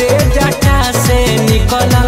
रे जटा से निकला।